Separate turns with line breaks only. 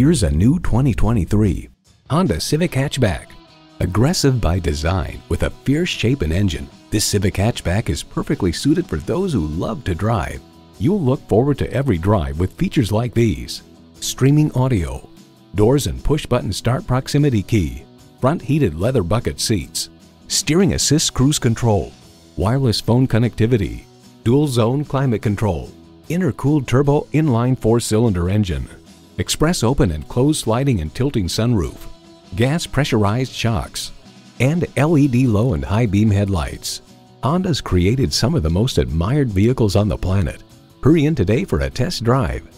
Here's a new 2023 Honda Civic Hatchback. Aggressive by design with a fierce shape and engine, this Civic Hatchback is perfectly suited for those who love to drive. You'll look forward to every drive with features like these. Streaming audio, doors and push-button start proximity key, front heated leather bucket seats, steering assist cruise control, wireless phone connectivity, dual zone climate control, intercooled turbo inline four-cylinder engine, express open and closed sliding and tilting sunroof, gas pressurized shocks, and LED low and high beam headlights. Honda's created some of the most admired vehicles on the planet. Hurry in today for a test drive.